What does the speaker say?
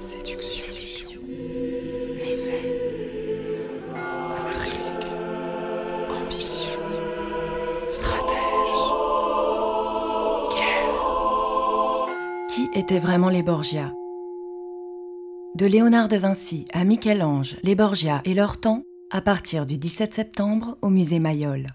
Séduction. Intrigue. Ambition. Stratège. Qui étaient vraiment les Borgia? De Léonard de Vinci à Michel-Ange, les Borgia et leur temps, à partir du 17 septembre au musée Mayol.